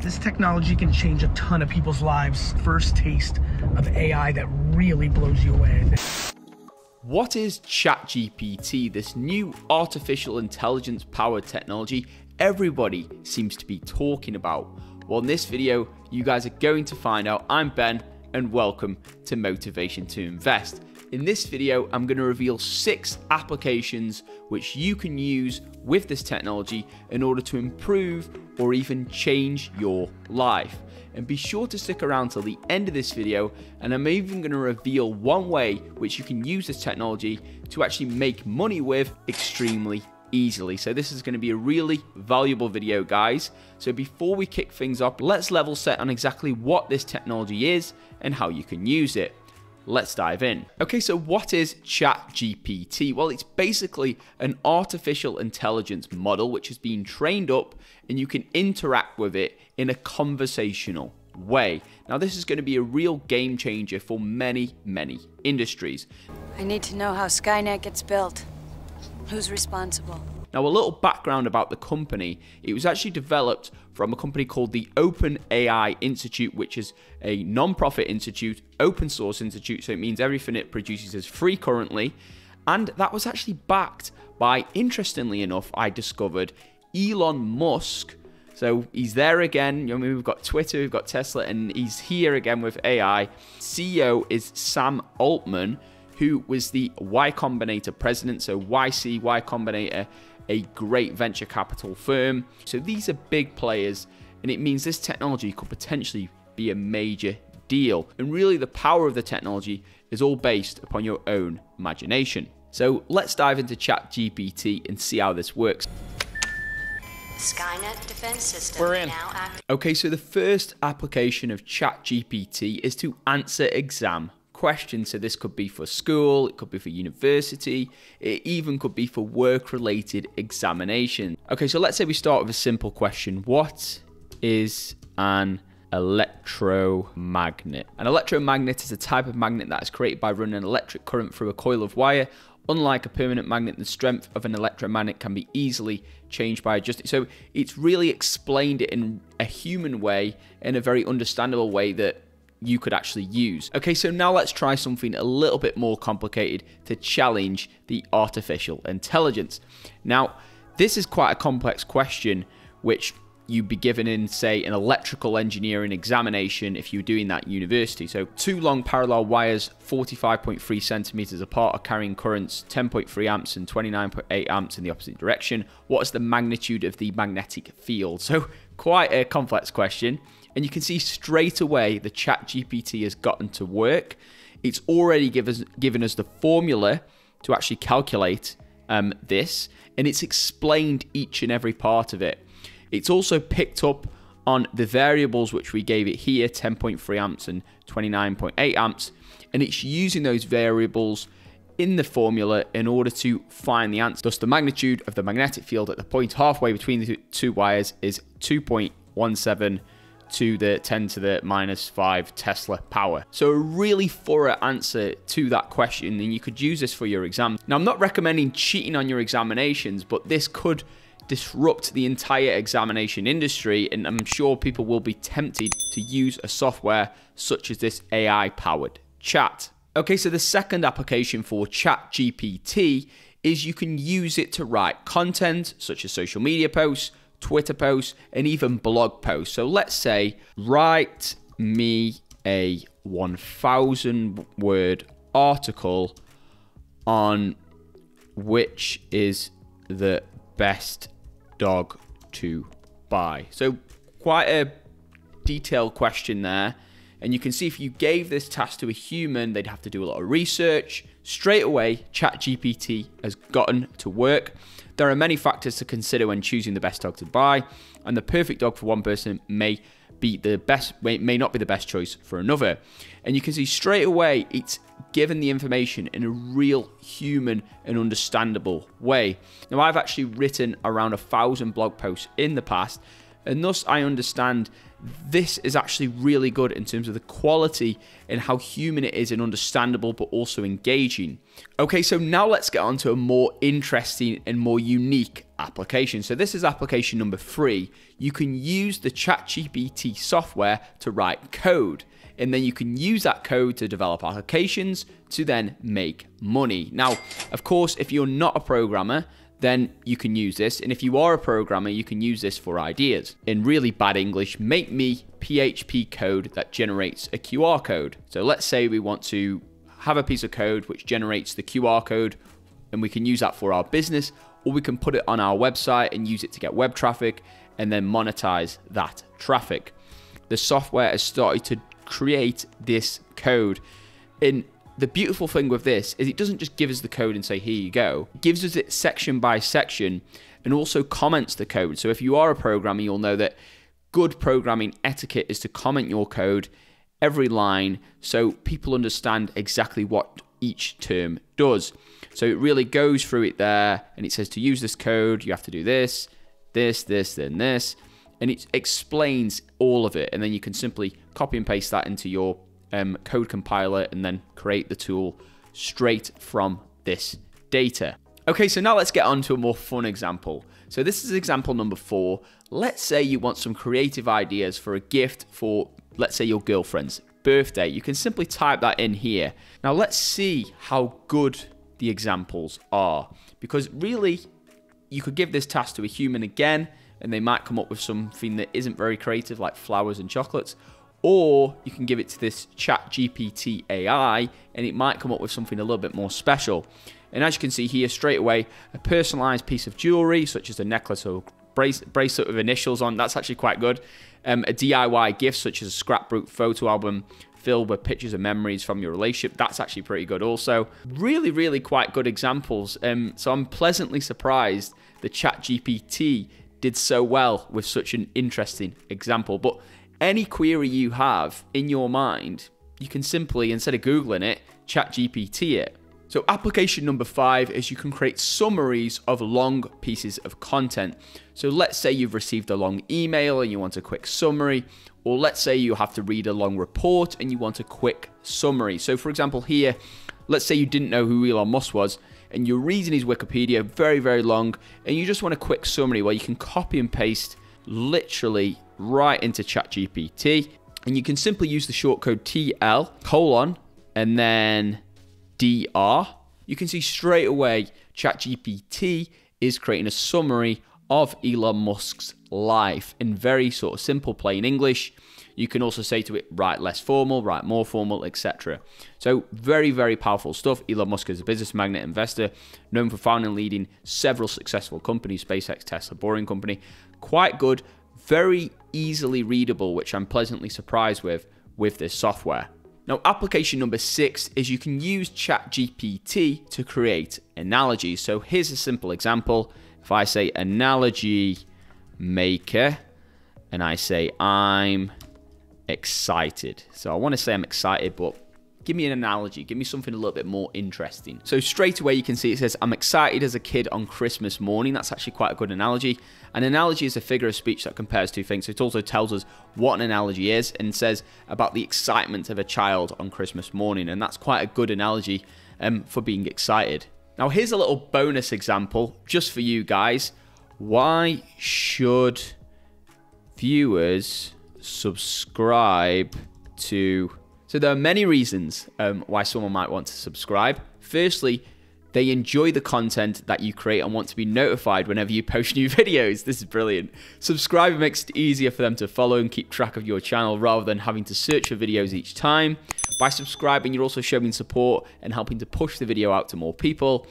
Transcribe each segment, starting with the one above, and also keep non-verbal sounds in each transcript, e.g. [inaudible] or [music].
This technology can change a ton of people's lives. First taste of AI that really blows you away. What is ChatGPT, this new artificial intelligence powered technology everybody seems to be talking about? Well, in this video, you guys are going to find out. I'm Ben, and welcome to Motivation to Invest. In this video, I'm going to reveal six applications which you can use with this technology in order to improve or even change your life. And be sure to stick around till the end of this video, and I'm even going to reveal one way which you can use this technology to actually make money with extremely easily. So this is going to be a really valuable video, guys. So before we kick things up, let's level set on exactly what this technology is and how you can use it. Let's dive in. Okay, so what is ChatGPT? Well, it's basically an artificial intelligence model which has been trained up and you can interact with it in a conversational way. Now, this is going to be a real game changer for many, many industries. I need to know how Skynet gets built. Who's responsible? Now, a little background about the company. It was actually developed from a company called the Open AI Institute, which is a non-profit institute, open source institute, so it means everything it produces is free currently. And that was actually backed by, interestingly enough, I discovered Elon Musk. So he's there again. You know, we've got Twitter, we've got Tesla, and he's here again with AI. CEO is Sam Altman, who was the Y Combinator president. So YC, Y Combinator, a great venture capital firm. So these are big players, and it means this technology could potentially be a major deal. And really, the power of the technology is all based upon your own imagination. So let's dive into ChatGPT and see how this works. Skynet defense system We're in. now active. Okay, so the first application of ChatGPT is to answer exam questions. So this could be for school, it could be for university, it even could be for work related examination. Okay, so let's say we start with a simple question What is an electromagnet? An electromagnet is a type of magnet that is created by running an electric current through a coil of wire. Unlike a permanent magnet, the strength of an electromagnet can be easily changed by adjusting. So it's really explained it in a human way, in a very understandable way that you could actually use. Okay, so now let's try something a little bit more complicated to challenge the artificial intelligence. Now, this is quite a complex question, which you'd be given in, say, an electrical engineering examination if you were doing that at university. So, two long parallel wires, 45.3 centimeters apart, are carrying currents 10.3 amps and 29.8 amps in the opposite direction. What is the magnitude of the magnetic field? So, quite a complex question. And you can see straight away the chat GPT has gotten to work. It's already give us, given us the formula to actually calculate um, this, and it's explained each and every part of it. It's also picked up on the variables which we gave it here 10.3 amps and 29.8 amps, and it's using those variables in the formula in order to find the answer. Thus, the magnitude of the magnetic field at the point halfway between the two wires is 2.17 to the 10 to the minus 5 Tesla power. So a really thorough answer to that question and you could use this for your exam. Now I'm not recommending cheating on your examinations, but this could disrupt the entire examination industry and I'm sure people will be tempted to use a software such as this AI powered chat. Okay, so the second application for ChatGPT is you can use it to write content such as social media posts, Twitter posts, and even blog posts. So let's say, write me a 1,000 word article on which is the best dog to buy. So, quite a detailed question there. And you can see if you gave this task to a human, they'd have to do a lot of research. Straight away, ChatGPT has gotten to work. There are many factors to consider when choosing the best dog to buy, and the perfect dog for one person may be the best may, not be the best choice for another. And you can see straight away it's given the information in a real human and understandable way. Now I've actually written around a thousand blog posts in the past, and thus I understand this is actually really good in terms of the quality and how human it is and understandable, but also engaging. Okay, so now let's get on to a more interesting and more unique application. So this is application number three. You can use the ChatGPT software to write code and then you can use that code to develop applications to then make money. Now, of course, if you're not a programmer, then you can use this. And if you are a programmer, you can use this for ideas. In really bad English, make me PHP code that generates a QR code. So let's say we want to have a piece of code which generates the QR code and we can use that for our business or we can put it on our website and use it to get web traffic and then monetize that traffic. The software has started to create this code. And the beautiful thing with this is it doesn't just give us the code and say, here you go. It gives us it section by section and also comments the code. So if you are a programmer, you'll know that good programming etiquette is to comment your code every line so people understand exactly what each term does. So it really goes through it there and it says to use this code, you have to do this, this, this, then this and it explains all of it. And then you can simply copy and paste that into your um, code compiler and then create the tool straight from this data. Okay, so now let's get on to a more fun example. So this is example number four. Let's say you want some creative ideas for a gift for, let's say, your girlfriend's birthday. You can simply type that in here. Now let's see how good the examples are. Because really, you could give this task to a human again, and they might come up with something that isn't very creative, like flowers and chocolates. Or you can give it to this Chat GPT AI, and it might come up with something a little bit more special. And as you can see here, straight away, a personalized piece of jewelry, such as a necklace or bracelet with initials on, that's actually quite good. Um, a DIY gift, such as a scrapbook photo album filled with pictures and memories from your relationship, that's actually pretty good also. Really, really quite good examples. Um, so I'm pleasantly surprised the Chat GPT did so well with such an interesting example. But any query you have in your mind, you can simply, instead of Googling it, chat GPT it. So application number five is you can create summaries of long pieces of content. So let's say you've received a long email and you want a quick summary, or let's say you have to read a long report and you want a quick summary. So for example here, let's say you didn't know who Elon Musk was, and you're reading his Wikipedia, very, very long, and you just want a quick summary where you can copy and paste literally right into ChatGPT. And you can simply use the shortcode TL colon and then DR. You can see straight away ChatGPT is creating a summary of Elon Musk's life in very sort of simple, plain English. You can also say to it, write less formal, write more formal, etc. So, very, very powerful stuff. Elon Musk is a business magnet investor, known for founding and leading several successful companies SpaceX, Tesla, Boring Company. Quite good, very easily readable, which I'm pleasantly surprised with with this software. Now, application number six is you can use ChatGPT to create analogies. So, here's a simple example. If I say analogy maker and I say I'm excited. So I want to say I'm excited, but give me an analogy. Give me something a little bit more interesting. So straight away you can see it says, I'm excited as a kid on Christmas morning. That's actually quite a good analogy. An analogy is a figure of speech that compares two things. So it also tells us what an analogy is and says about the excitement of a child on Christmas morning. And that's quite a good analogy um, for being excited. Now here's a little bonus example just for you guys. Why should viewers subscribe to. So there are many reasons um, why someone might want to subscribe. Firstly, they enjoy the content that you create and want to be notified whenever you post new [laughs] videos. This is brilliant. Subscribe makes it easier for them to follow and keep track of your channel rather than having to search for videos each time. By subscribing, you're also showing support and helping to push the video out to more people.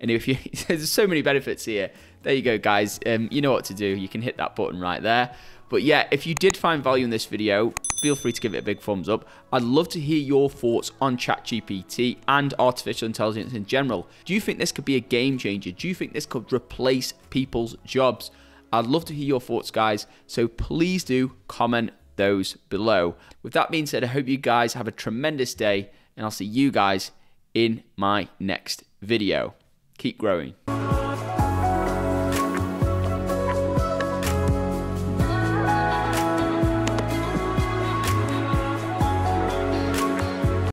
And if you, [laughs] there's so many benefits here. There you go, guys. Um, you know what to do. You can hit that button right there. But yeah, if you did find value in this video, feel free to give it a big thumbs up. I'd love to hear your thoughts on ChatGPT and artificial intelligence in general. Do you think this could be a game changer? Do you think this could replace people's jobs? I'd love to hear your thoughts, guys. So please do comment those below. With that being said, I hope you guys have a tremendous day, and I'll see you guys in my next video. Keep growing.